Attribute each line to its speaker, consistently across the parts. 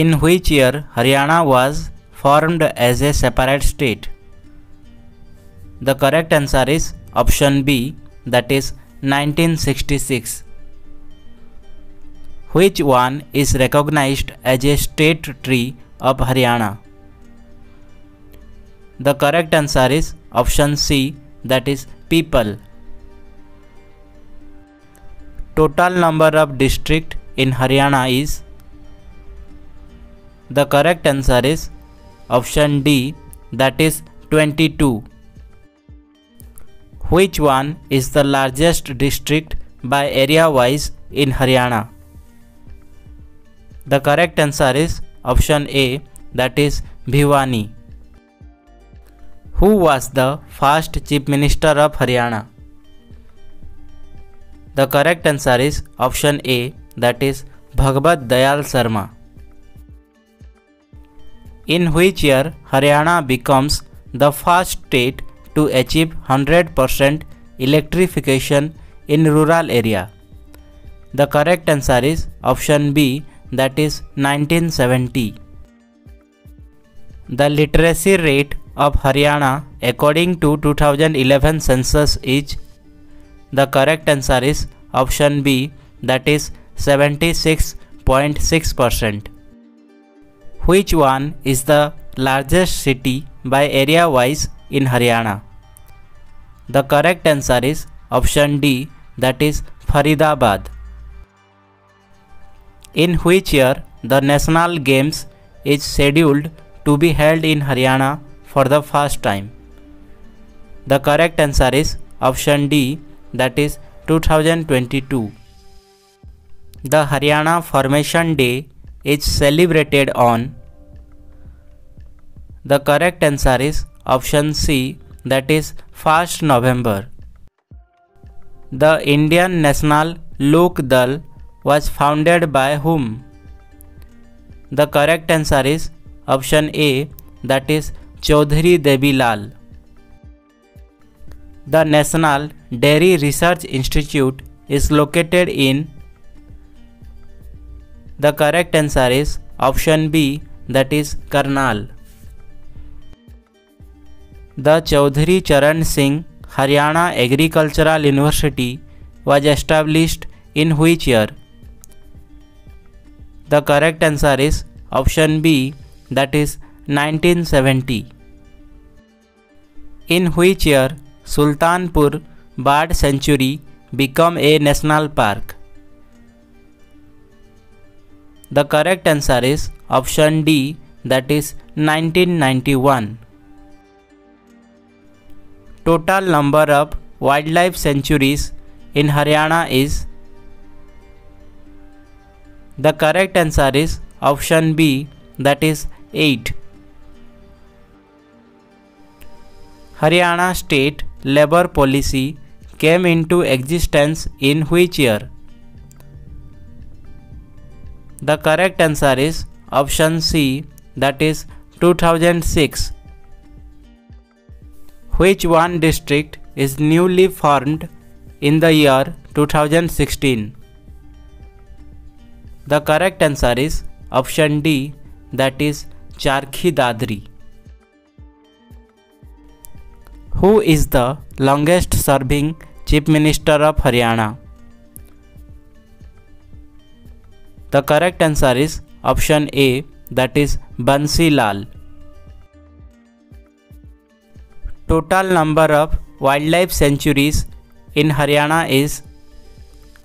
Speaker 1: In which year Haryana was formed as a separate state? The correct answer is option B that is 1966. Which one is recognized as a state tree of Haryana? The correct answer is option C that is Peepal. Total number of district in Haryana is the correct answer is option D that is 22. Which one is the largest district by area wise in Haryana? The correct answer is option A that is Bhiwani. Who was the first Chief Minister of Haryana? The correct answer is option A that is Bhagwat Dayal Sharma. In which year Haryana becomes the first state to achieve 100% electrification in rural area? The correct answer is option B that is 1970. The literacy rate of Haryana according to 2011 census is the correct answer is option B that is 76.6%. Which one is the largest city by area wise in Haryana? The correct answer is option D that is Faridabad. In which year the national games is scheduled to be held in Haryana for the first time? The correct answer is option D that is 2022. The Haryana Formation Day is celebrated on the correct answer is option C that is 1st November. The Indian National Lok Dal was founded by whom? The correct answer is option A that is Chaudhary Devi Lal. The National Dairy Research Institute is located in the correct answer is option B that is Karnal the Chaudhary Charan Singh Haryana Agricultural University was established in which year the correct answer is option B that is 1970. In which year Sultanpur bird sanctuary become a national park The correct answer is option D that is 1991. Total number of wildlife sanctuaries in Haryana is the correct answer is option B that is 8. Haryana state labor policy came into existence in which year? The correct answer is option C that is 2006. Which one district is newly formed in the year 2016? The correct answer is option D that is Charkhi Dadri. Who is the longest serving Chief Minister of Haryana? The correct answer is option A that is Bansi Lal. Total number of wildlife sanctuaries in Haryana is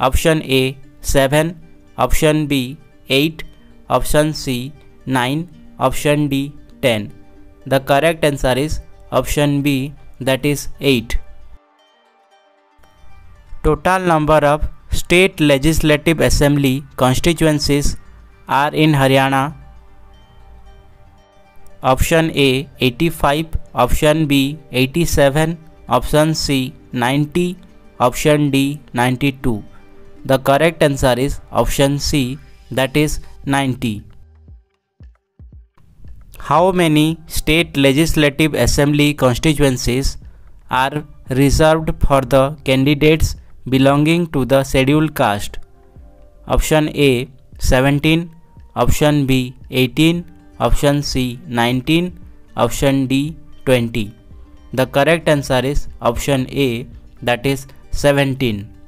Speaker 1: option A 7, option B 8, option C 9, option D 10. The correct answer is option B that is 8. Total number of state legislative assembly constituencies are in Haryana. Option A 85, option B 87, option C 90, option D 92. The correct answer is option C that is 90. How many state legislative assembly constituencies are reserved for the candidates belonging to the scheduled caste? Option A 17, option B 18, option C 19, option D 20. The correct answer is option A that is 17.